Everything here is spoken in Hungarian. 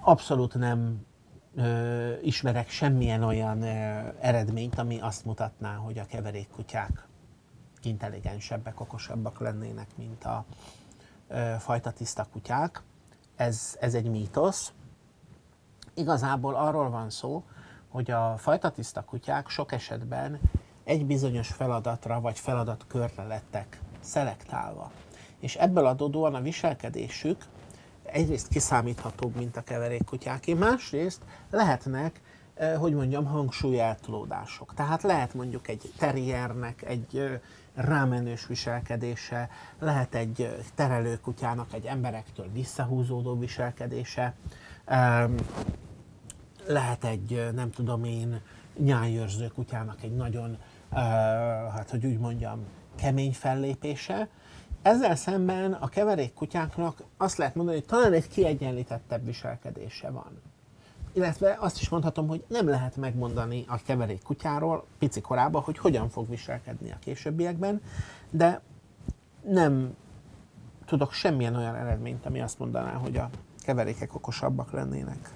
Abszolút nem ismerek semmilyen olyan eredményt, ami azt mutatná, hogy a keverékkutyák intelligensebbek, okosabbak lennének, mint a fajta tiszta kutyák. Ez, ez egy mítosz. Igazából arról van szó, hogy a fajta tiszta kutyák sok esetben egy bizonyos feladatra vagy feladatkörre lettek szelektálva. És ebből adódóan a viselkedésük egyrészt kiszámíthatóbb, mint a keverékkutyáké, másrészt lehetnek, eh, hogy mondjam, hangsúlyeltolódások. Tehát lehet mondjuk egy terriernek egy eh, rámenős viselkedése, lehet egy eh, terelőkutyának egy emberektől visszahúzódó viselkedése, lehet egy, nem tudom én, nyájőrző kutyának egy nagyon, hát hogy úgy mondjam, kemény fellépése, ezzel szemben a keverék kutyáknak azt lehet mondani, hogy talán egy kiegyenlítettebb viselkedése van. Illetve azt is mondhatom, hogy nem lehet megmondani a keverék kutyáról pici korában, hogy hogyan fog viselkedni a későbbiekben, de nem tudok semmilyen olyan eredményt, ami azt mondaná, hogy a keverékek okosabbak lennének.